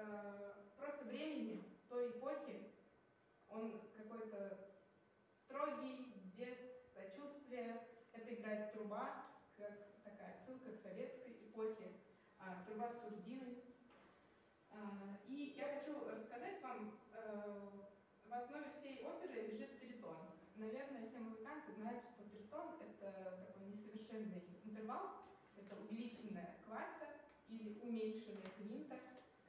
э, просто времени той эпохи. Он какой-то строгий, без сочувствия. Это играет труба, как такая отсылка к советской эпохе. А, труба Сурдины. А, и я хочу рассказать вам, э, в основе всей оперы лежит тритон. Наверное, все музыканты знают, что тритон — это такой несовершенный интервал, это увеличенная кварта или уменьшенная квинта,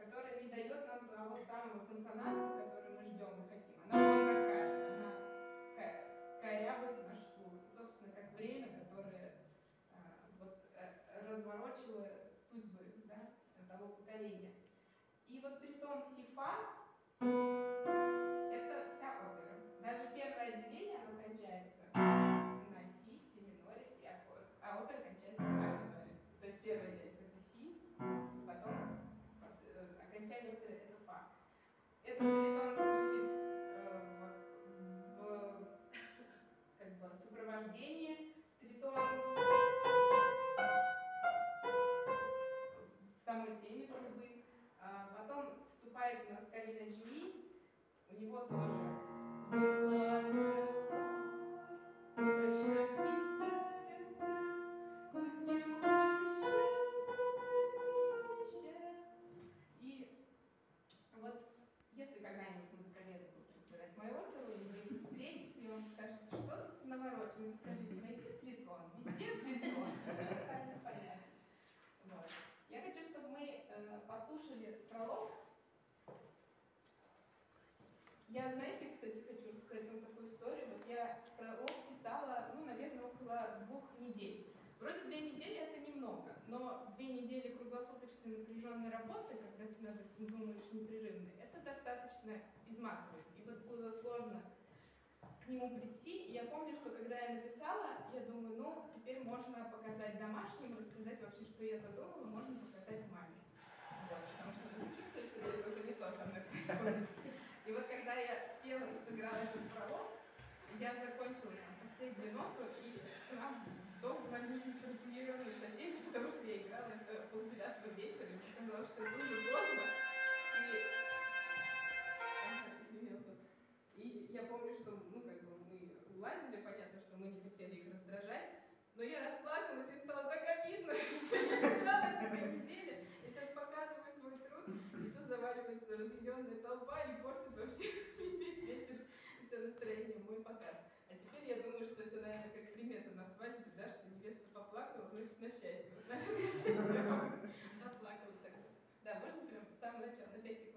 которая не дает нам того самого консонанса, который мы ждем и хотим. Она вот такая, она корябает наш слух. Собственно, как время, которое а, вот, а, разворочило судьбы да, того поколения. И вот тритон сифа — Э, в, в как бы, сопровождении. Тритон в самой теме трубы. А потом вступает у нас Калина Джими, у него тоже что наворочено, скажите, найти тритон, везде тритон, все станет понятно. Вот. Я хочу, чтобы мы э, послушали пролог. Я, знаете, кстати, хочу рассказать вам такую историю. Вот я пролог писала, ну, наверное, около двух недель. Вроде две недели это немного, но две недели круглосуточной напряженной работы, когда ты над этим думаешь непрерывно, это достаточно изматывает. И вот было сложно к нему прийти. И я помню, что когда я написала, я думаю, ну, теперь можно показать домашним, рассказать вообще, что я задумала, можно показать маме. Вот, потому что я чувствую, что это уже не то со мной происходит. И вот когда я спела и сыграла этот пролог, я закончила там последнюю ноту, и к нам в дом вломились соседи, потому что я играла это полдевятого вечера, и мне казалось, что это уже мы не хотели их раздражать. Но я расплакалась и стало так обидно, что я не знала, как они деле. Я сейчас показываю свой труд, и тут заваливается разъяренная толпа и портит вообще весь вечер все настроение, мой показ. А теперь я думаю, что это, наверное, как примета на свадьбе, да, что невеста поплакала, значит, на счастье. Вот, наверное, счастье поплакала так. Да, можно прям с самого начала, на 5 секунд.